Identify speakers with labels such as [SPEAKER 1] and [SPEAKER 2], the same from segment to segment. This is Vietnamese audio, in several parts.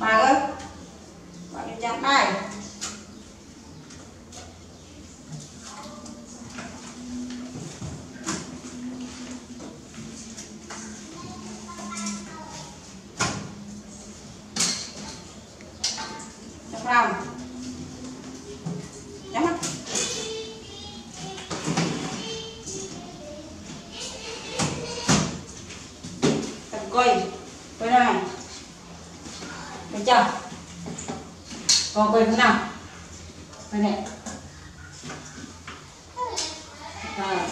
[SPEAKER 1] bà ơi bà đi chặt đây chặt lòng chặt còn quay thế nào? Quay này. À.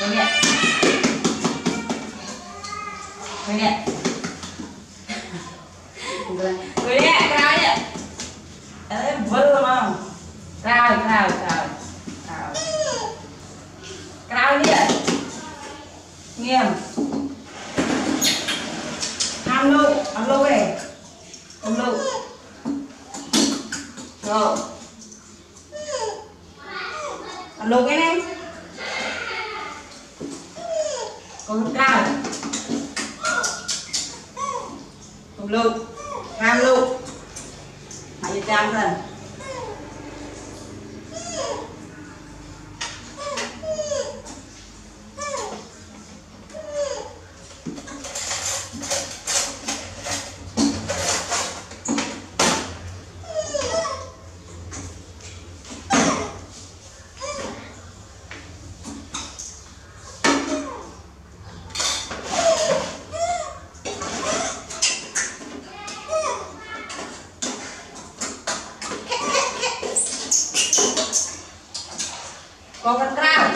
[SPEAKER 1] quay này. Quay này. Quay này, cái nào nhỉ đấy vỡ mà cao cao cao cao cao nhỉ nghiêng ăn lôi ăn lôi này ăn lụ rồi ăn lụ cái này con cao không lưu. Ham lưu. Hãy trang thần con con cao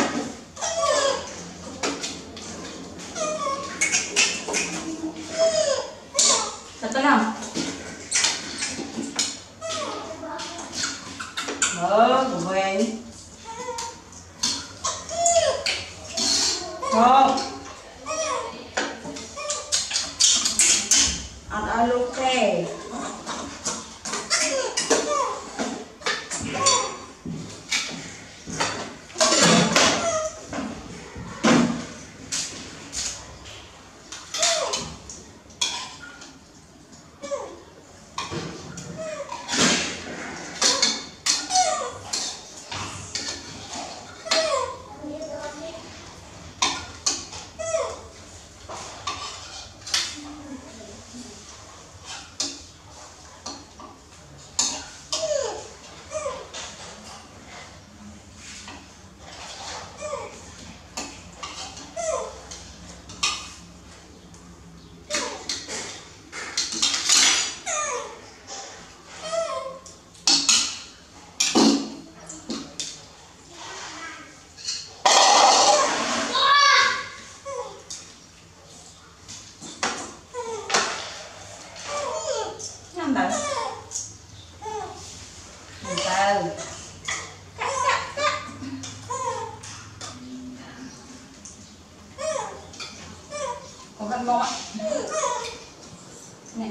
[SPEAKER 1] thật tốt không mở của mình không ăn ăn lúc kề năm đấy từ từ có con bọ nè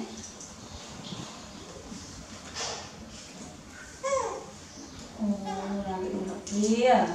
[SPEAKER 1] ồ, làm cái đồ kia.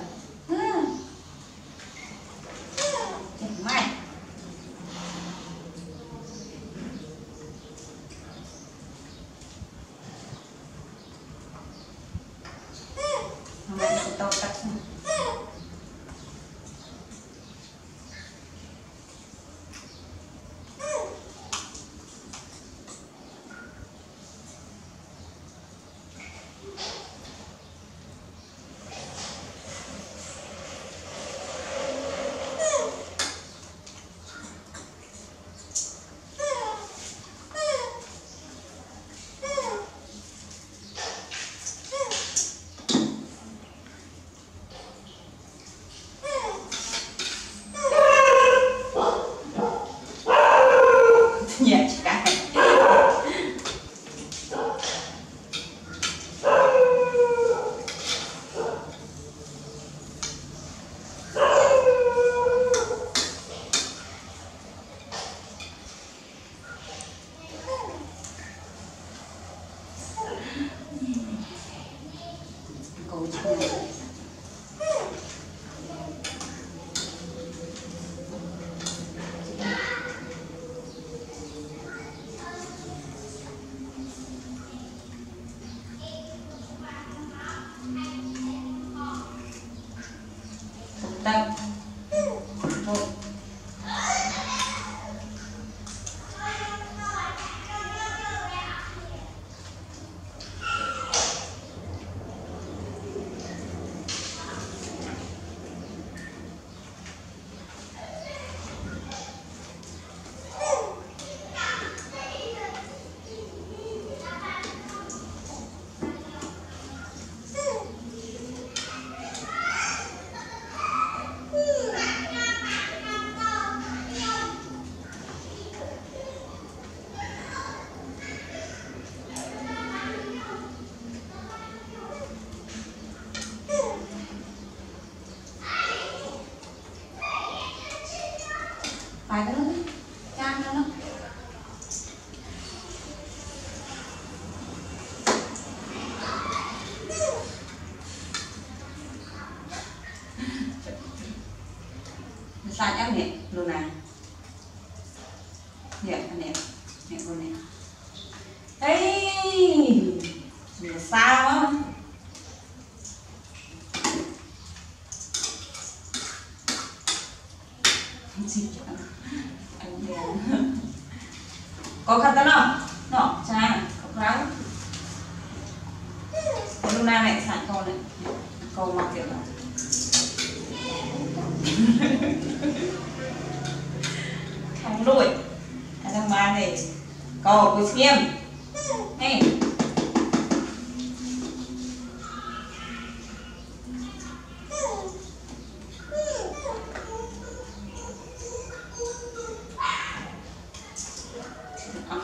[SPEAKER 1] Gì chứ anh có khăn tao không? Nọ cha à? có ráo cái lúc này sẵn con này con mặc kiểu này không đuổi thằng ba này, có cuối nghiêm. Này Ờ.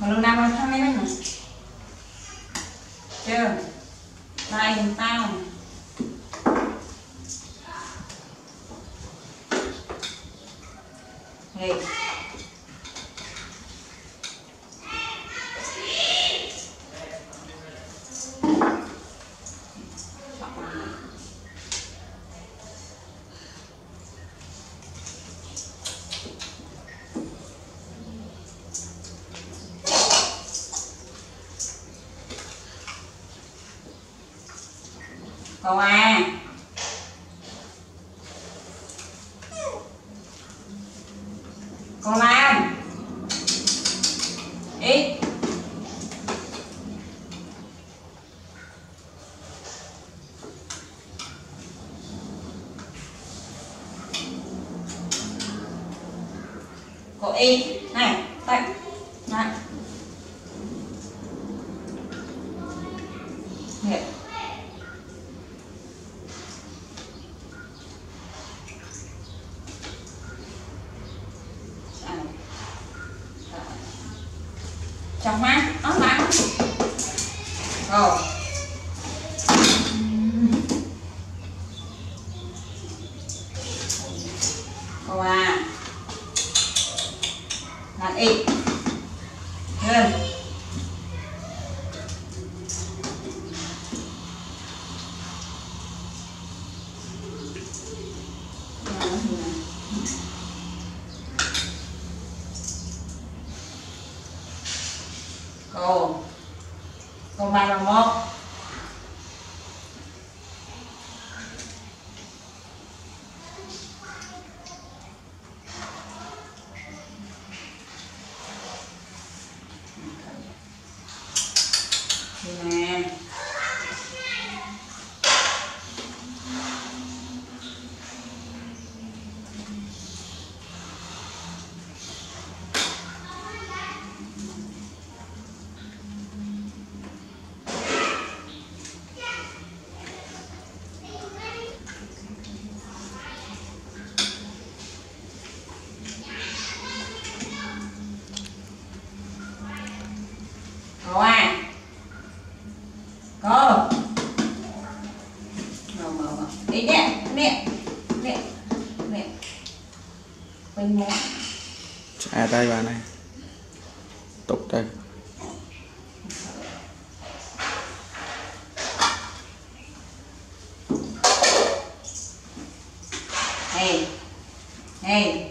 [SPEAKER 1] Còn lúc nào mà thằng này mình Chưa tao. giùm tao câu a câu Cậu x câu y Này Tay Này Nè chọc má ấm má rồi cô à làm y lên cô. Cô ba bằng một hoa go mở mở mở.
[SPEAKER 2] Đi nhé mẹ mẹ mẹ. Quanh mó à đây bà này.
[SPEAKER 1] Tục đây. Hey. Hey.